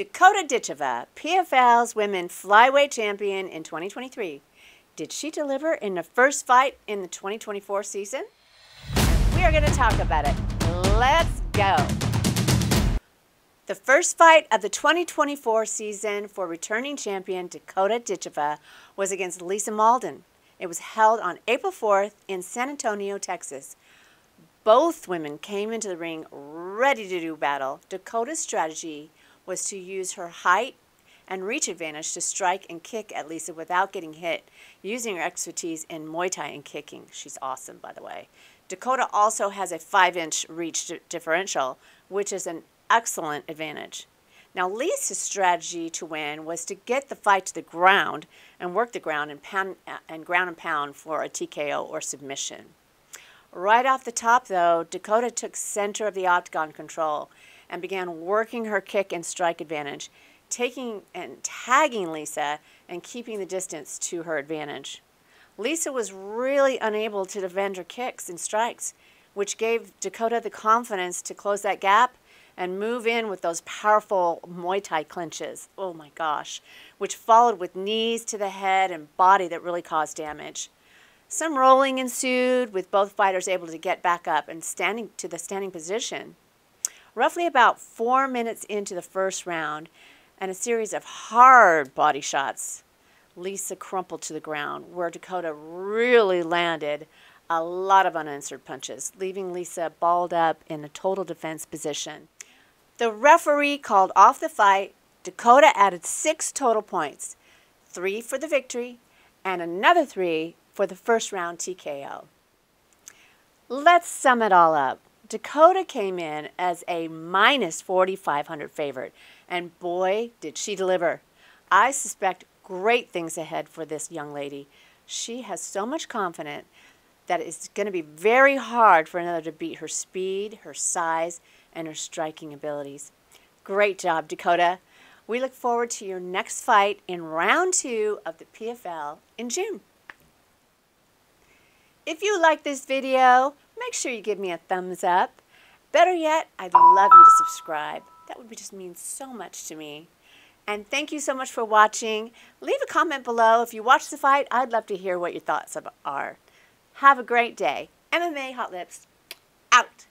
Dakota Ditcheva, PFL's women flyweight champion in 2023. Did she deliver in the first fight in the 2024 season? We are going to talk about it. Let's go. The first fight of the 2024 season for returning champion Dakota Ditcheva was against Lisa Mauldin. It was held on April 4th in San Antonio, Texas. Both women came into the ring ready to do battle. Dakota's strategy was to use her height and reach advantage to strike and kick at Lisa without getting hit, using her expertise in Muay Thai and kicking. She's awesome, by the way. Dakota also has a 5 inch reach differential, which is an excellent advantage. Now, Lisa's strategy to win was to get the fight to the ground and work the ground and, pound, and ground and pound for a TKO or submission. Right off the top, though, Dakota took center of the octagon control and began working her kick and strike advantage, taking and tagging Lisa and keeping the distance to her advantage. Lisa was really unable to defend her kicks and strikes, which gave Dakota the confidence to close that gap and move in with those powerful Muay Thai clinches. Oh my gosh. Which followed with knees to the head and body that really caused damage. Some rolling ensued with both fighters able to get back up and standing to the standing position. Roughly about four minutes into the first round and a series of hard body shots, Lisa crumpled to the ground where Dakota really landed a lot of unanswered punches, leaving Lisa balled up in a total defense position. The referee called off the fight. Dakota added six total points three for the victory and another three for the first round TKO. Let's sum it all up. Dakota came in as a minus 4,500 favorite, and boy, did she deliver. I suspect great things ahead for this young lady. She has so much confidence that it's going to be very hard for another to beat her speed, her size, and her striking abilities. Great job, Dakota. We look forward to your next fight in round two of the PFL in June. If you like this video, make sure you give me a thumbs up. Better yet, I'd love you to subscribe. That would just mean so much to me. And thank you so much for watching. Leave a comment below. If you watched the fight, I'd love to hear what your thoughts are. Have a great day. MMA Hot Lips, out.